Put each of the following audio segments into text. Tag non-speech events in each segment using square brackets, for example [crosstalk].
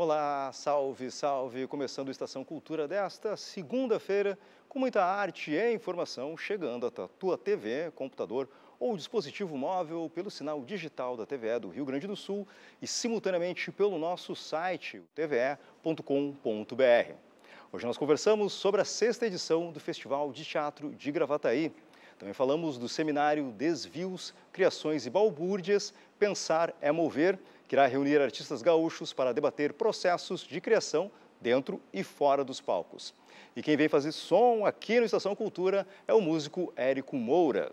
Olá, salve, salve! Começando a Estação Cultura desta segunda-feira, com muita arte e informação chegando a tua TV, computador ou dispositivo móvel pelo sinal digital da TVE do Rio Grande do Sul e simultaneamente pelo nosso site tve.com.br. Hoje nós conversamos sobre a sexta edição do Festival de Teatro de Gravataí. Também falamos do seminário Desvios, Criações e Balbúrdias, Pensar é Mover, que irá reunir artistas gaúchos para debater processos de criação dentro e fora dos palcos. E quem vem fazer som aqui no Estação Cultura é o músico Érico Moura.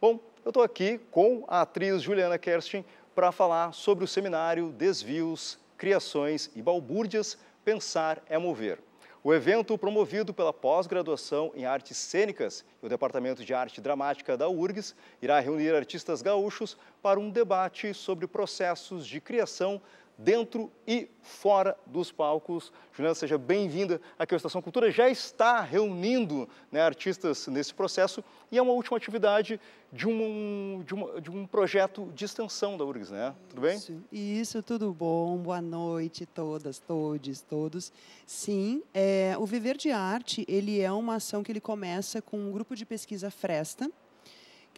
Bom, eu estou aqui com a atriz Juliana Kerstin para falar sobre o seminário Desvios, Criações e Balbúrdias, Pensar é Mover. O evento, promovido pela pós-graduação em artes cênicas e o Departamento de Arte Dramática da URGS, irá reunir artistas gaúchos para um debate sobre processos de criação dentro e fora dos palcos. Juliana, seja bem-vinda aqui à Estação Cultura. Já está reunindo né, artistas nesse processo e é uma última atividade de um, de, uma, de um projeto de extensão da URGS, né? Tudo bem? Isso, isso, tudo bom. Boa noite todas, todos, todos. Sim, é, o Viver de Arte, ele é uma ação que ele começa com um grupo de pesquisa Fresta,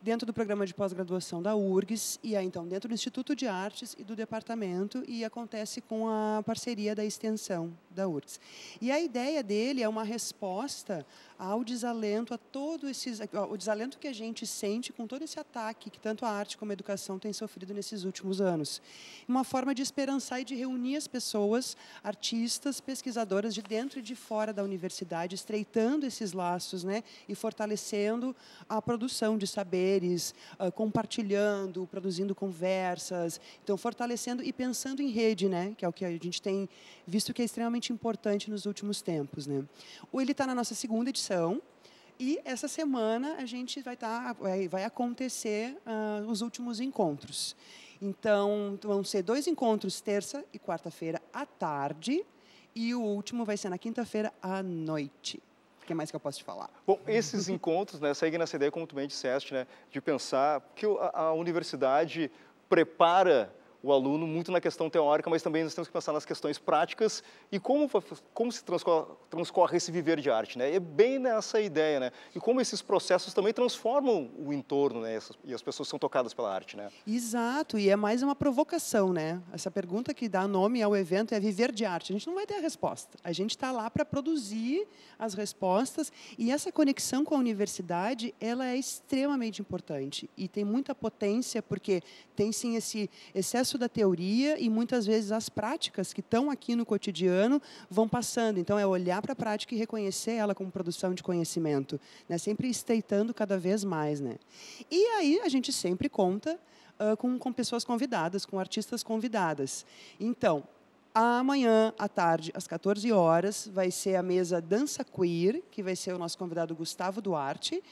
dentro do programa de pós-graduação da URGS e aí então dentro do Instituto de Artes e do departamento e acontece com a parceria da extensão da URGS. E a ideia dele é uma resposta ao desalento, a todo esses, o desalento que a gente sente com todo esse ataque que tanto a arte como a educação têm sofrido nesses últimos anos. Uma forma de esperançar e de reunir as pessoas, artistas, pesquisadoras de dentro e de fora da universidade, estreitando esses laços, né, e fortalecendo a produção de saberes, uh, compartilhando, produzindo conversas, então fortalecendo e pensando em rede, né, que é o que a gente tem visto que é extremamente importante nos últimos tempos, né. Ele está na nossa segunda edição e essa semana a gente vai estar, tá, vai, acontecer uh, os últimos encontros. Então, vão ser dois encontros, terça e quarta-feira à tarde, e o último vai ser na quinta-feira à noite. O que mais que eu posso te falar? Bom, esses encontros né, seguem nessa ideia, como tu bem disseste, né, de pensar que a, a universidade prepara o aluno muito na questão teórica, mas também nós temos que pensar nas questões práticas e como, como se transcorre, transcorre esse viver de arte, né? É bem nessa ideia, né? E como esses processos também transformam o entorno, né? E as pessoas são tocadas pela arte, né? Exato, e é mais uma provocação, né? Essa pergunta que dá nome ao evento é viver de arte. A gente não vai ter a resposta. A gente está lá para produzir as respostas e essa conexão com a universidade, ela é extremamente importante e tem muita potência porque tem sim esse excesso da teoria e muitas vezes as práticas que estão aqui no cotidiano vão passando. Então, é olhar para a prática e reconhecer ela como produção de conhecimento, né? sempre estreitando cada vez mais. Né? E aí a gente sempre conta uh, com, com pessoas convidadas, com artistas convidadas. Então, Amanhã, à tarde, às 14 horas, vai ser a mesa Dança Queer, que vai ser o nosso convidado Gustavo Duarte.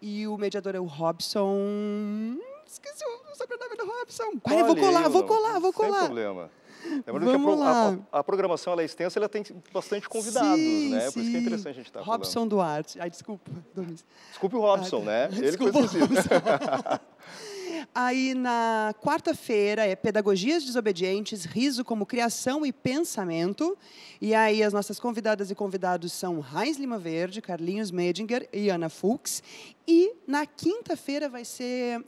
E o mediador é o Robson esqueci o sobrenome do Robson. Pai, vou colar, vou colar, vou colar. Sem problema. Lembrando Vamos que a, lá. A, a, programação ela é extensa, ela tem bastante convidados, sim, né? Sim. Por isso que é interessante a gente estar tá Robson falando. Duarte. Ai, desculpa. Desculpe o Robson, Ai, né? Ele que foi esquecido. [laughs] Aí, na quarta-feira, é Pedagogias Desobedientes, Riso como Criação e Pensamento. E aí, as nossas convidadas e convidados são Heinz Lima Verde, Carlinhos Medinger e Ana Fuchs. E, na quinta-feira, vai ser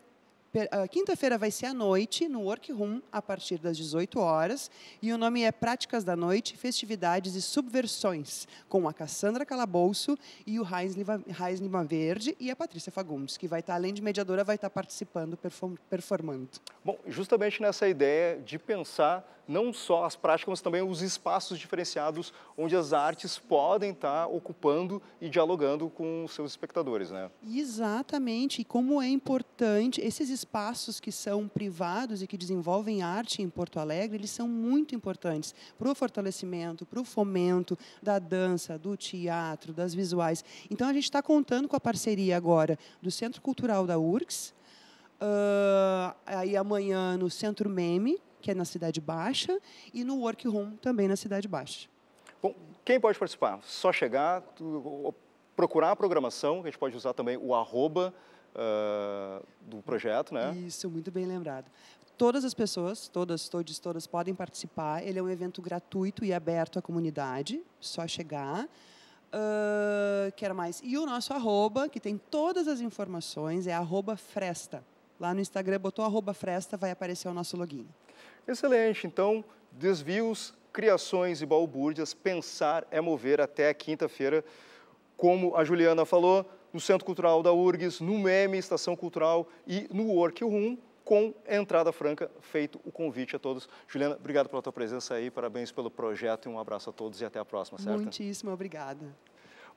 Quinta-feira vai ser à noite, no Workroom, a partir das 18 horas. E o nome é Práticas da Noite, Festividades e Subversões, com a Cassandra Calabouço e o Raiz Lima, Verde e a Patrícia Fagundes, que vai estar, além de mediadora, vai estar participando, performando. Bom, justamente nessa ideia de pensar não só as práticas, mas também os espaços diferenciados onde as artes podem estar ocupando e dialogando com os seus espectadores, né? Exatamente. E como é importante, esses espaços que são privados e que desenvolvem arte em Porto Alegre, eles são muito importantes para o fortalecimento, para o fomento da dança, do teatro, das visuais. Então, a gente está contando com a parceria agora do Centro Cultural da URGS, uh, aí amanhã no Centro Meme, que é na Cidade Baixa, e no Workroom, também na Cidade Baixa. Bom, quem pode participar? Só chegar, procurar a programação, a gente pode usar também o arroba uh, do projeto, né? Isso, muito bem lembrado. todas as pessoas, todas, todos, todas podem participar. Ele é um evento gratuito e aberto à comunidade, só chegar. Uh, quero mais. E o nosso arroba, que tem todas as informações, é arroba Fresta. Lá no Instagram, botou arroba Fresta, vai aparecer o nosso login. Excelente. Então, desvios, criações e balbúrdias, pensar é mover até quinta-feira. Como a Juliana falou, no Centro Cultural da URGS, no MEME, Estação Cultural e no Workroom, com entrada franca, feito o convite a todos. Juliana, obrigado pela tua presença aí, parabéns pelo projeto e um abraço a todos e até a próxima, certo? Muitíssimo obrigada.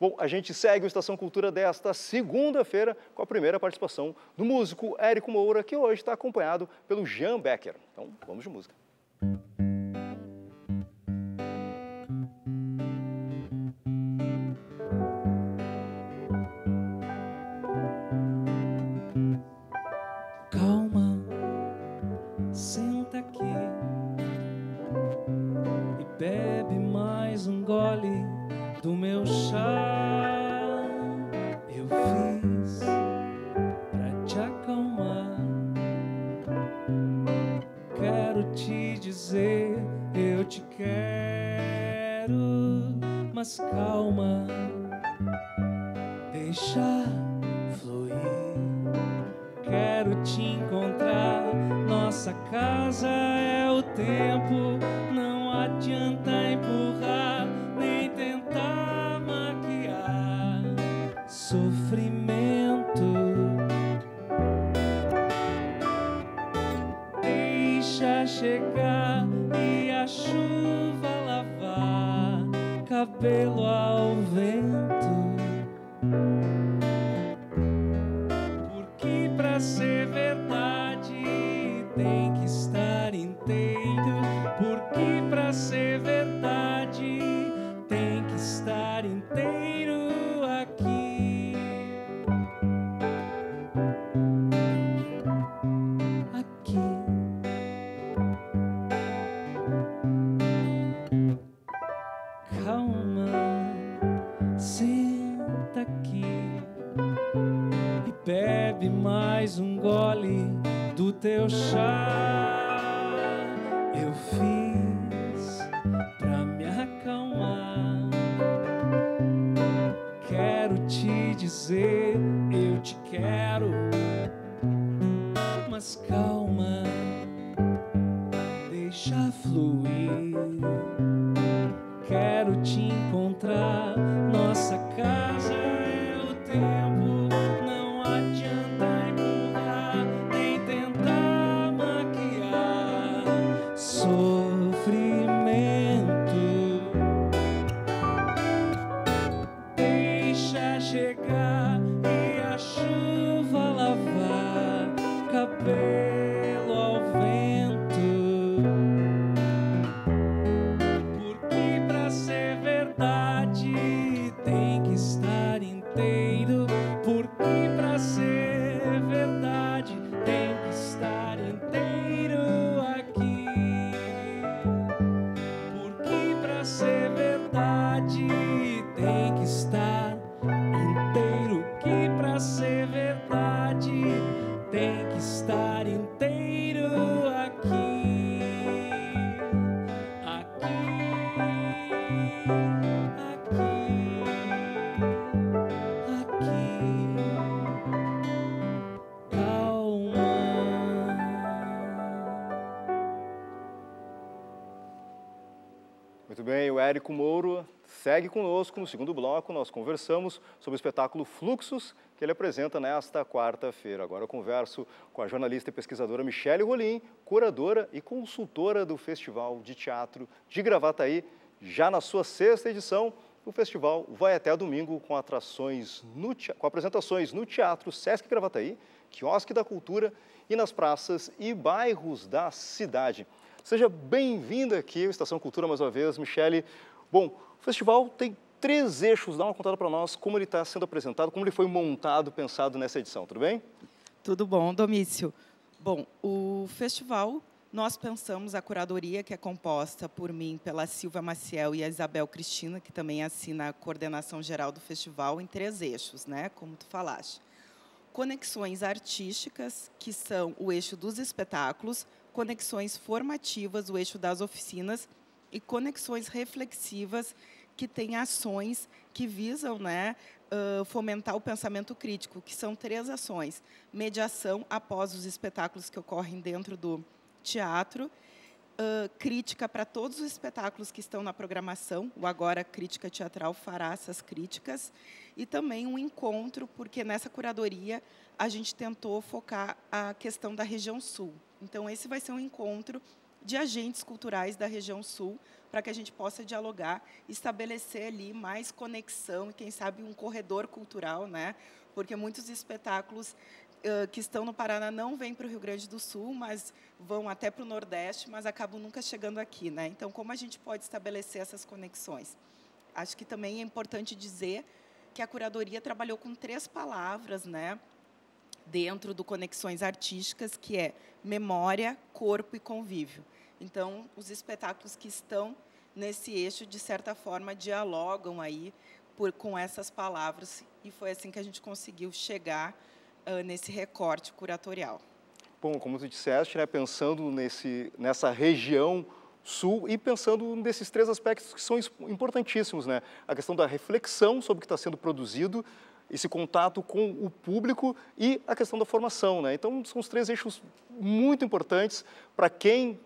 Bom, a gente segue o Estação Cultura desta segunda-feira com a primeira participação do músico Érico Moura, que hoje está acompanhado pelo Jean Becker. Então, vamos de música. deixar fluir. Quero te encontrar, nossa casa é o tempo, não adianta impor teu chá. Érico Mouro segue conosco. No segundo bloco, nós conversamos sobre o espetáculo Fluxos, que ele apresenta nesta quarta-feira. Agora eu converso com a jornalista e pesquisadora Michele Rolim, curadora e consultora do Festival de Teatro de Gravataí. Já na sua sexta edição, o festival vai até domingo com atrações no, com apresentações no Teatro Sesc Gravataí, Quiosque da Cultura e nas praças e bairros da cidade. Seja bem-vinda aqui ao Estação Cultura mais uma vez, Michele. Bom, o festival tem três eixos. Dá uma contada para nós como ele está sendo apresentado, como ele foi montado, pensado nessa edição. Tudo bem? Tudo bom, Domício. Bom, o festival, nós pensamos a curadoria, que é composta por mim, pela Silvia Maciel e a Isabel Cristina, que também assina a coordenação geral do festival, em três eixos, né, como tu falaste. Conexões artísticas, que são o eixo dos espetáculos, conexões formativas, o eixo das oficinas, e conexões reflexivas, que têm ações que visam né, fomentar o pensamento crítico, que são três ações. Mediação após os espetáculos que ocorrem dentro do teatro, uh, crítica para todos os espetáculos que estão na programação, o Agora Crítica Teatral fará essas críticas, e também um encontro, porque nessa curadoria a gente tentou focar a questão da região sul. Então, esse vai ser um encontro de agentes culturais da região sul, para que a gente possa dialogar, estabelecer ali mais conexão e, quem sabe, um corredor cultural, né? porque muitos espetáculos que estão no Paraná não vêm para o Rio Grande do Sul, mas vão até para o Nordeste, mas acabam nunca chegando aqui. Né? Então, como a gente pode estabelecer essas conexões? Acho que também é importante dizer que a curadoria trabalhou com três palavras, né? dentro do Conexões Artísticas, que é memória, corpo e convívio. Então, os espetáculos que estão nesse eixo, de certa forma, dialogam aí por, com essas palavras, e foi assim que a gente conseguiu chegar nesse recorte curatorial. Bom, como tu disseste, né, pensando nesse, nessa região sul e pensando nesses três aspectos que são importantíssimos, né? A questão da reflexão sobre o que está sendo produzido, esse contato com o público e a questão da formação, né? Então, são os três eixos muito importantes para quem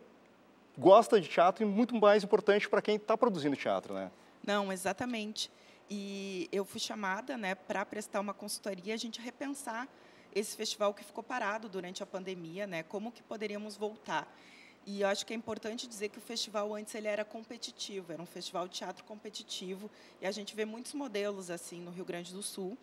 gosta de teatro e muito mais importante para quem está produzindo teatro, né? Não, exatamente. E eu fui chamada, né, para prestar uma consultoria, a gente repensar esse festival que ficou parado durante a pandemia, né? Como que poderíamos voltar? E eu acho que é importante dizer que o festival antes ele era competitivo, era um festival de teatro competitivo, e a gente vê muitos modelos assim no Rio Grande do Sul.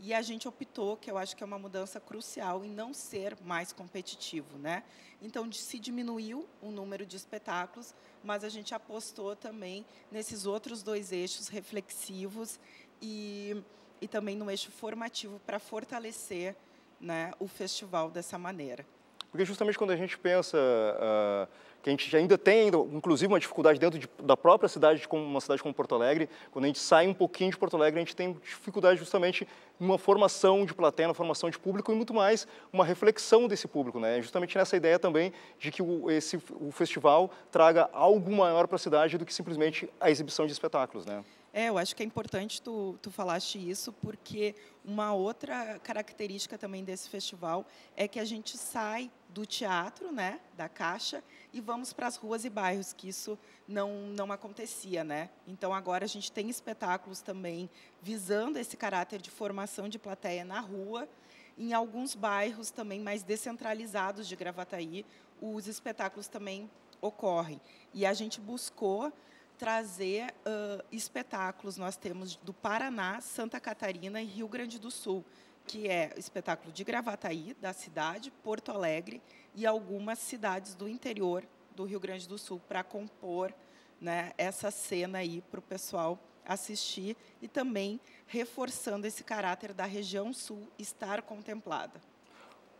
E a gente optou, que eu acho que é uma mudança crucial, em não ser mais competitivo. Né? Então, se diminuiu o número de espetáculos, mas a gente apostou também nesses outros dois eixos reflexivos e, e também no eixo formativo para fortalecer né, o festival dessa maneira. Porque justamente quando a gente pensa uh, que a gente ainda tem, inclusive, uma dificuldade dentro de, da própria cidade, como uma cidade como Porto Alegre, quando a gente sai um pouquinho de Porto Alegre, a gente tem dificuldade justamente em uma formação de plateia, uma formação de público e muito mais uma reflexão desse público, né? Justamente nessa ideia também de que o, esse, o festival traga algo maior para a cidade do que simplesmente a exibição de espetáculos, né? É, eu acho que é importante tu, tu falaste isso, porque uma outra característica também desse festival é que a gente sai do teatro, né, da caixa, e vamos para as ruas e bairros, que isso não, não acontecia. Né? Então, agora a gente tem espetáculos também visando esse caráter de formação de plateia na rua, em alguns bairros também mais descentralizados de Gravataí, os espetáculos também ocorrem. E a gente buscou trazer uh, espetáculos. Nós temos do Paraná, Santa Catarina e Rio Grande do Sul, que é espetáculo de Gravataí, da cidade, Porto Alegre e algumas cidades do interior do Rio Grande do Sul para compor né, essa cena aí para o pessoal assistir e também reforçando esse caráter da região sul estar contemplada.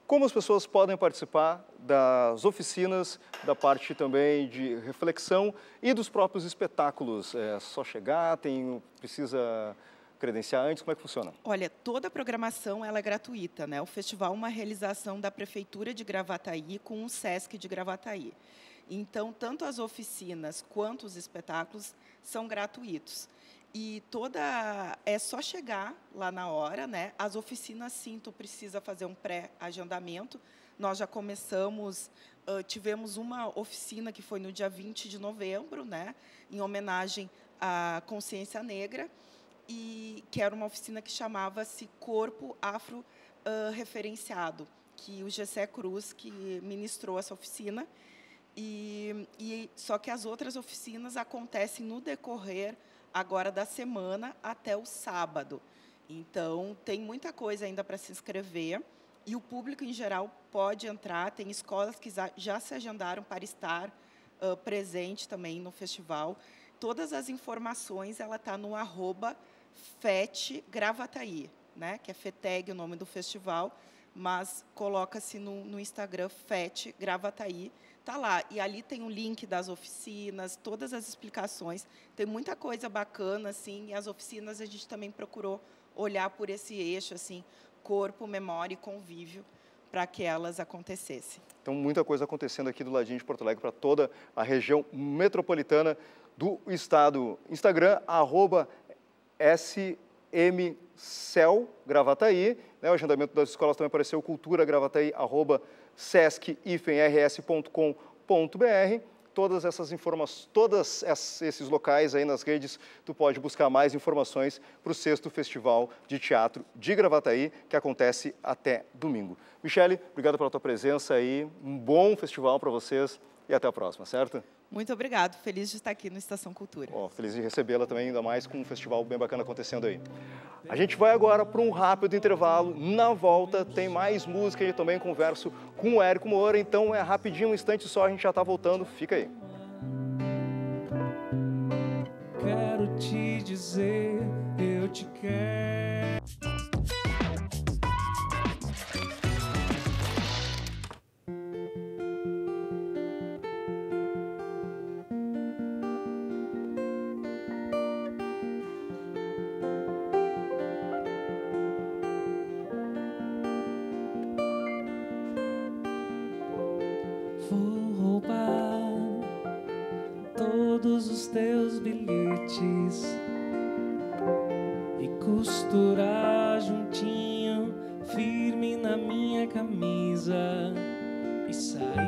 Como as pessoas podem participar das oficinas, da parte também de reflexão e dos próprios espetáculos? É só chegar, tem, precisa credenciar antes? Como é que funciona? Olha, toda a programação ela é gratuita. Né? O festival é uma realização da Prefeitura de Gravataí com o SESC de Gravataí. Então, tanto as oficinas quanto os espetáculos são gratuitos. E toda é só chegar lá na hora, né? As oficinas sim, tu precisa fazer um pré-agendamento. Nós já começamos, uh, tivemos uma oficina que foi no dia 20 de novembro, né? Em homenagem à consciência negra e que era uma oficina que chamava-se Corpo Afro uh, Referenciado, que o Gessé Cruz que ministrou essa oficina. E, e só que as outras oficinas acontecem no decorrer agora da semana até o sábado. Então, tem muita coisa ainda para se inscrever e o público em geral pode entrar. Tem escolas que já se agendaram para estar uh, presente também no festival. Todas as informações ela está no arroba né? que é FETEG o nome do festival, mas coloca-se no, no Instagram FET Gravataí Tá lá. E ali tem o link das oficinas, todas as explicações. Tem muita coisa bacana, assim, e as oficinas a gente também procurou olhar por esse eixo, assim, corpo, memória e convívio, para que elas acontecessem. Então, muita coisa acontecendo aqui do ladinho de Porto Alegre para toda a região metropolitana do estado. Instagram, arroba smcel Gravataí. Né? O agendamento das escolas também apareceu, cultura gravataí, arroba sesc-rs.com.br todas essas informações, todos esses locais aí nas redes, tu pode buscar mais informações para o sexto Festival de Teatro de Gravataí, que acontece até domingo. Michele, obrigado pela tua presença aí, um bom festival para vocês e até a próxima, certo? Muito obrigado, feliz de estar aqui no Estação Cultura. Oh, feliz de recebê-la também, ainda mais com um festival bem bacana acontecendo aí. A gente vai agora para um rápido intervalo. Na volta tem mais música e também converso com o Érico Moura. Então é rapidinho, um instante só, a gente já está voltando. Fica aí. Quero te dizer, eu te quero. todos os teus bilhetes e costurar juntinho, firme na minha camisa e sair.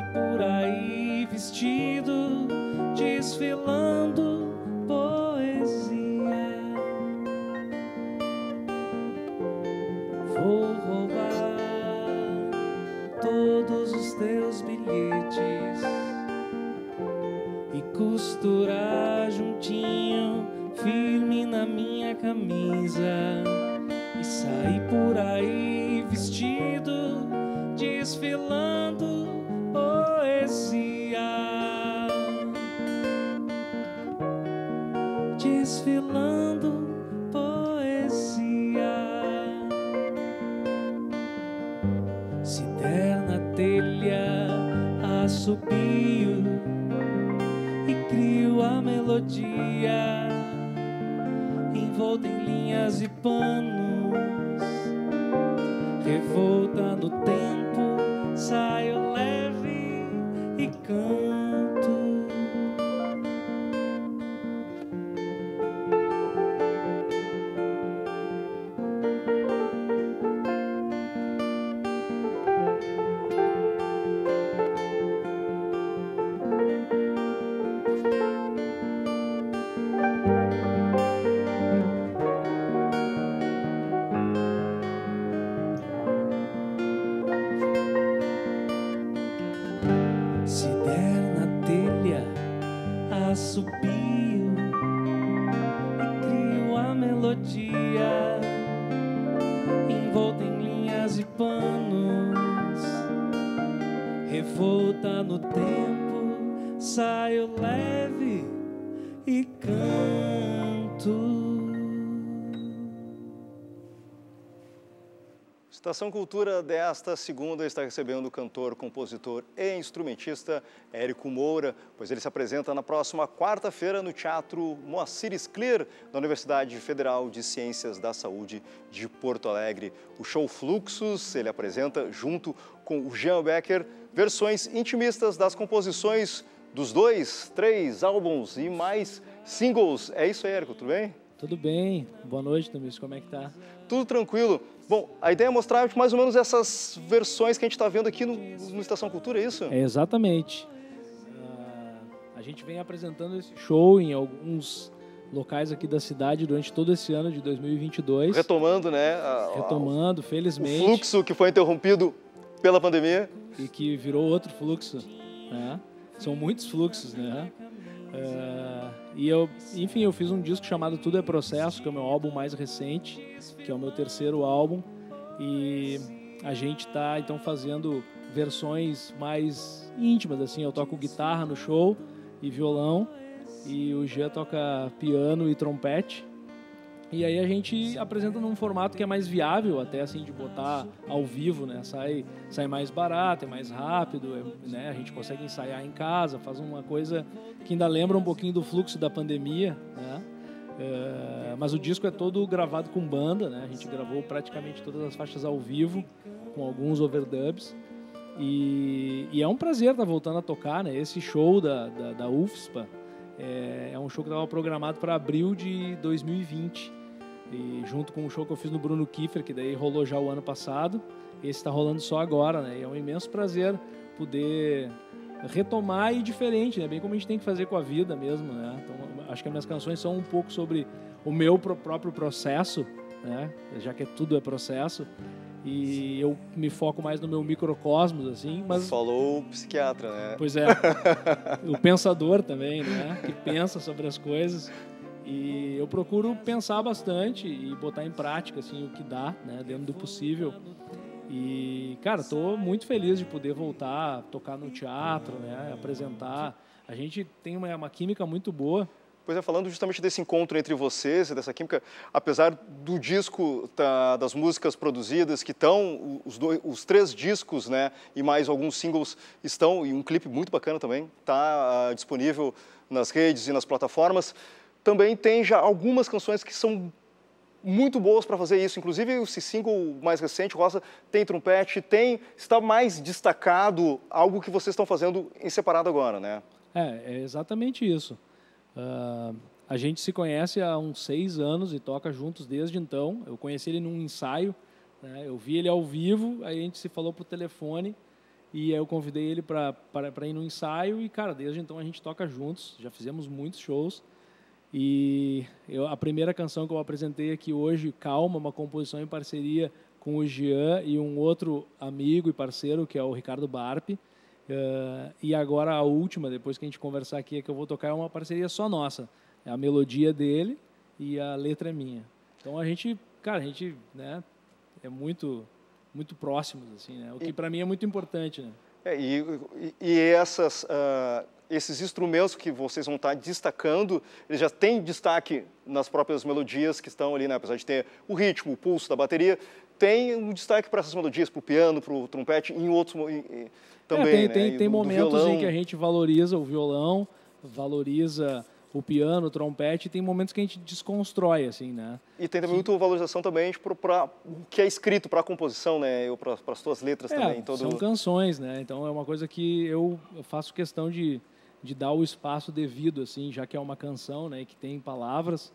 assobio e crio a melodia envolta em linhas e pontos. Estação Cultura desta segunda está recebendo o cantor, compositor e instrumentista Érico Moura, pois ele se apresenta na próxima quarta-feira no Teatro Moacir Scler, da Universidade Federal de Ciências da Saúde de Porto Alegre. O show Fluxos ele apresenta, junto com o Jean Becker, versões intimistas das composições dos dois, três álbuns e mais singles. É isso aí, Érico, tudo bem? Tudo bem. Boa noite, Tomis. Como é que tá? Tudo tranquilo. Bom, a ideia é mostrar mais ou menos essas versões que a gente está vendo aqui no, no, Estação Cultura, é isso? É, exatamente. Uh, a gente vem apresentando esse show em alguns locais aqui da cidade durante todo esse ano de 2022. Retomando, né? A, Retomando, felizmente. O fluxo que foi interrompido pela pandemia. E que virou outro fluxo. Né? São muitos fluxos, né? Uh, e eu, enfim, eu fiz um disco chamado Tudo é Processo, que é o meu álbum mais recente, que é o meu terceiro álbum. E a gente está então fazendo versões mais íntimas, assim. Eu toco guitarra no show e violão, e o Jean toca piano e trompete. E aí a gente apresenta num formato que é mais viável, até assim, de botar ao vivo, né? Sai, sai mais barato, é mais rápido, é, né? A gente consegue ensaiar em casa, faz uma coisa que ainda lembra um pouquinho do fluxo da pandemia, né? É, mas o disco é todo gravado com banda, né? A gente gravou praticamente todas as faixas ao vivo com alguns overdubs. E, e, é um prazer estar voltando a tocar, né? Esse show da, da, da UFSPA é, é, um show que estava programado para abril de 2020. E junto com o show que eu fiz no Bruno Kiefer, que daí rolou já o ano passado, esse está rolando só agora, né? E é um imenso prazer poder retomar e diferente, né? Bem como a gente tem que fazer com a vida mesmo, né? Então, acho que as minhas canções são um pouco sobre o meu próprio processo, né? Já que tudo é processo e eu me foco mais no meu microcosmos assim mas falou o psiquiatra né pois é o pensador também né que pensa sobre as coisas e eu procuro pensar bastante e botar em prática assim o que dá né dentro do possível e cara tô muito feliz de poder voltar tocar no teatro né apresentar a gente tem uma, uma química muito boa Pois é, falando justamente desse encontro entre vocês, dessa química, apesar do disco, tá, das músicas produzidas, que estão, os, dois, os três discos, né, e mais alguns singles estão, e um clipe muito bacana também, está uh, disponível nas redes e nas plataformas. Também tem já algumas canções que são muito boas para fazer isso. Inclusive, esse single mais recente, Rosa, tem trompete, tem, está mais destacado algo que vocês estão fazendo em separado agora, né? É, é exatamente isso. Uh, a gente se conhece há uns seis anos e toca juntos desde então. Eu conheci ele num ensaio, né? eu vi ele ao vivo, aí a gente se falou por telefone e eu convidei ele para ir no ensaio e, cara, desde então a gente toca juntos. Já fizemos muitos shows. E eu, a primeira canção que eu apresentei aqui hoje, Calma, uma composição em parceria com o Jean e um outro amigo e parceiro, que é o Ricardo Barpe. Uh, e agora a última, depois que a gente conversar aqui, é que eu vou tocar é uma parceria só nossa. É a melodia dele e a letra é minha. Então a gente, cara, a gente, né, é muito, muito próximos assim, né? O que para mim é muito importante, né? É, e, e, essas, uh, esses instrumentos que vocês vão estar destacando, eles já têm destaque nas próprias melodias que estão ali, né? Apesar de ter o ritmo, o pulso da bateria, tem um destaque para essas melodias, para o piano, para o trompete, em outros também. É, tem, né? tem, tem momentos em que a gente valoriza o violão, valoriza o piano, o trompete, e tem momentos que a gente desconstrói, assim, né? E tem também muita valorização também para o que é escrito para a composição, né? Para as tuas letras é, também. Todo... São canções, né? Então é uma coisa que eu faço questão de, de dar o espaço devido, assim, já que é uma canção, né? Que tem palavras,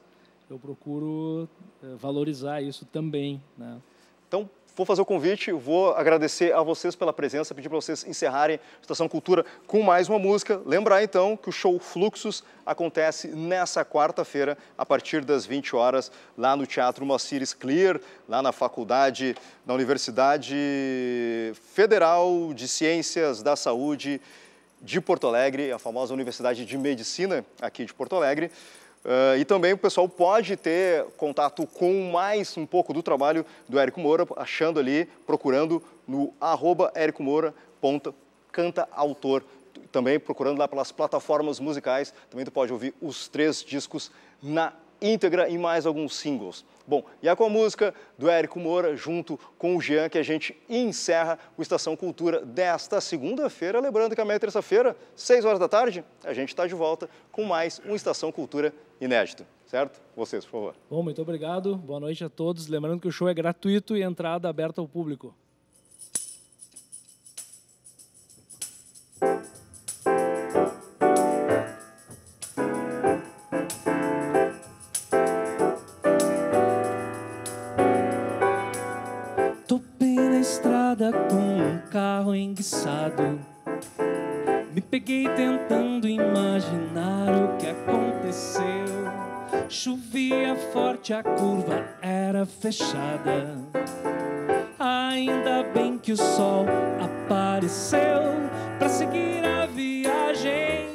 eu procuro eh, valorizar isso também, né? Então, vou fazer o convite, vou agradecer a vocês pela presença, pedir para vocês encerrarem a Estação Cultura com mais uma música. Lembrar então que o show Fluxos acontece nessa quarta-feira, a partir das 20 horas, lá no Teatro Moacires Clear, lá na faculdade, na Universidade Federal de Ciências da Saúde de Porto Alegre, a famosa Universidade de Medicina aqui de Porto Alegre. Uh, e também o pessoal pode ter contato com mais um pouco do trabalho do Érico Moura, achando ali, procurando no arroba Érico Moura, ponta, canta autor. Também procurando lá pelas plataformas musicais, também tu pode ouvir os três discos na íntegra e mais alguns singles. Bom, e é com a música do Érico Moura, junto com o Jean, que a gente encerra o Estação Cultura desta segunda-feira. Lembrando que amanhã é terça-feira, 6 horas da tarde, a gente está de volta com mais um Estação Cultura inédito. Certo? Vocês, por favor. Bom, muito obrigado. Boa noite a todos. Lembrando que o show é gratuito e entrada aberta ao público. Chovia forte, a curva era fechada. Ainda bem que o sol apareceu para seguir a viagem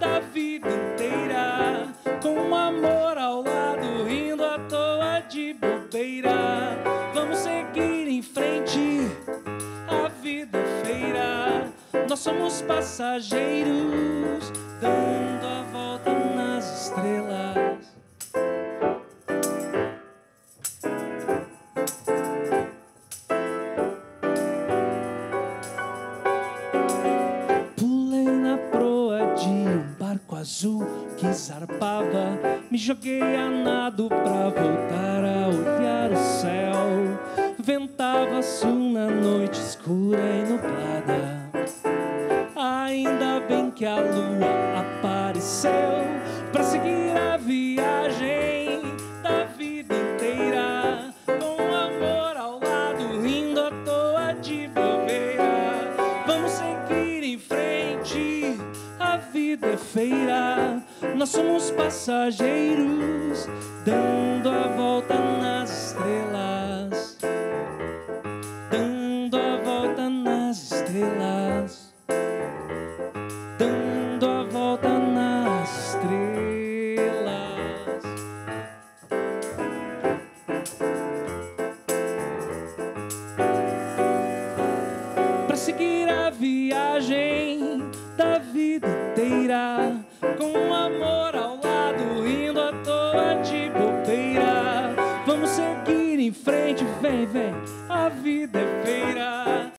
da vida inteira. Com amor ao lado, rindo à toa de bobeira. Vamos seguir em frente nós somos passageiros dando a volta nas estrelas. Zarpava. Me joguei a nado pra voltar a olhar o céu. Ventar Lava sul na noite escura e nublada. Ainda bem que a lua apareceu para seguir a viagem da vida inteira. Com amor ao lado, rindo à toa de bobeira. Vamos seguir em frente, a vida é feira. Nós somos passageiros, dando a volta